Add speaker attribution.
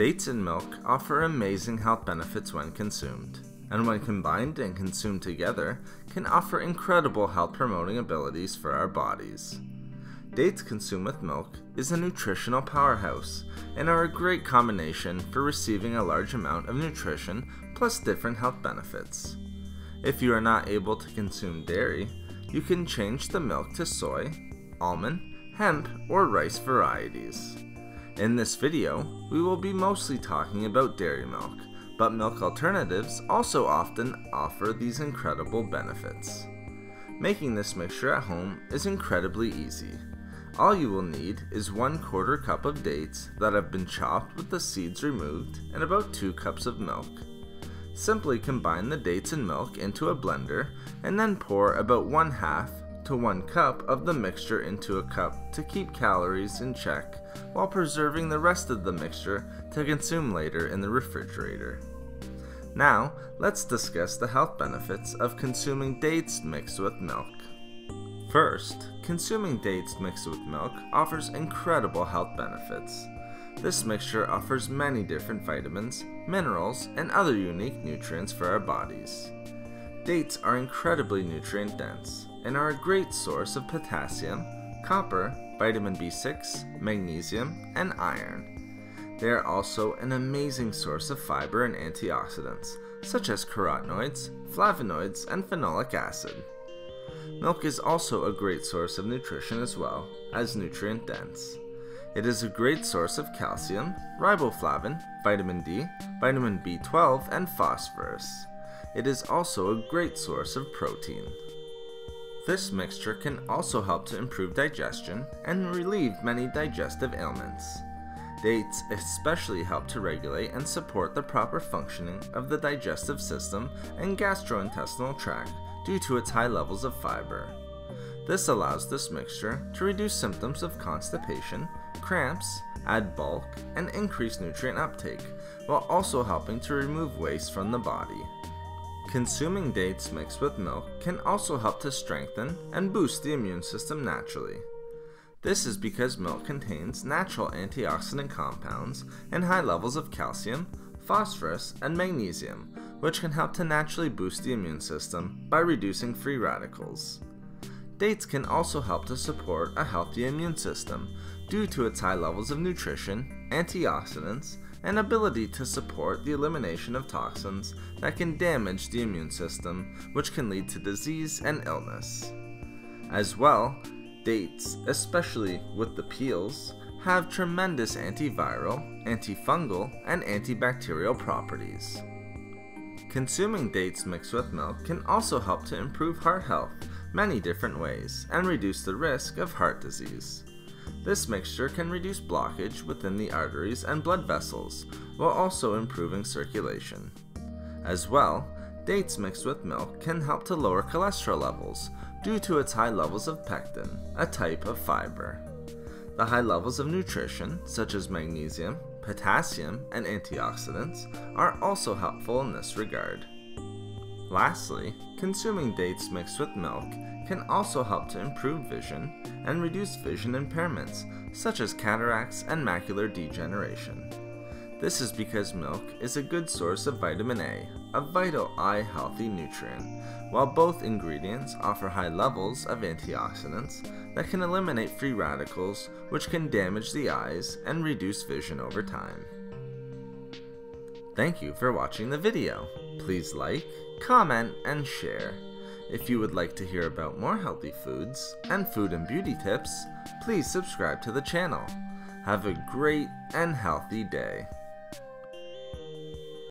Speaker 1: Dates and milk offer amazing health benefits when consumed, and when combined and consumed together, can offer incredible health promoting abilities for our bodies. Dates consumed with milk is a nutritional powerhouse and are a great combination for receiving a large amount of nutrition plus different health benefits. If you are not able to consume dairy, you can change the milk to soy, almond, hemp, or rice varieties. In this video, we will be mostly talking about dairy milk, but milk alternatives also often offer these incredible benefits. Making this mixture at home is incredibly easy. All you will need is 1 quarter cup of dates that have been chopped with the seeds removed and about 2 cups of milk. Simply combine the dates and milk into a blender and then pour about 1 half to 1 cup of the mixture into a cup to keep calories in check while preserving the rest of the mixture to consume later in the refrigerator. Now, let's discuss the health benefits of consuming dates mixed with milk. First, consuming dates mixed with milk offers incredible health benefits. This mixture offers many different vitamins, minerals, and other unique nutrients for our bodies. Dates are incredibly nutrient dense and are a great source of potassium, copper, vitamin B6, magnesium, and iron. They are also an amazing source of fiber and antioxidants, such as carotenoids, flavonoids, and phenolic acid. Milk is also a great source of nutrition as well, as nutrient dense. It is a great source of calcium, riboflavin, vitamin D, vitamin B12, and phosphorus. It is also a great source of protein. This mixture can also help to improve digestion and relieve many digestive ailments. Dates especially help to regulate and support the proper functioning of the digestive system and gastrointestinal tract due to its high levels of fiber. This allows this mixture to reduce symptoms of constipation, cramps, add bulk, and increase nutrient uptake, while also helping to remove waste from the body. Consuming dates mixed with milk can also help to strengthen and boost the immune system naturally. This is because milk contains natural antioxidant compounds and high levels of calcium, phosphorus, and magnesium, which can help to naturally boost the immune system by reducing free radicals. Dates can also help to support a healthy immune system due to its high levels of nutrition, antioxidants, and ability to support the elimination of toxins that can damage the immune system, which can lead to disease and illness. As well, dates, especially with the peels, have tremendous antiviral, antifungal, and antibacterial properties. Consuming dates mixed with milk can also help to improve heart health many different ways and reduce the risk of heart disease. This mixture can reduce blockage within the arteries and blood vessels, while also improving circulation. As well, dates mixed with milk can help to lower cholesterol levels due to its high levels of pectin, a type of fiber. The high levels of nutrition, such as magnesium, potassium, and antioxidants, are also helpful in this regard. Lastly, consuming dates mixed with milk can also help to improve vision and reduce vision impairments such as cataracts and macular degeneration. This is because milk is a good source of vitamin A, a vital eye healthy nutrient, while both ingredients offer high levels of antioxidants that can eliminate free radicals which can damage the eyes and reduce vision over time. Thank you for watching the video. Please like, comment, and share. If you would like to hear about more healthy foods and food and beauty tips, please subscribe to the channel. Have a great and healthy day.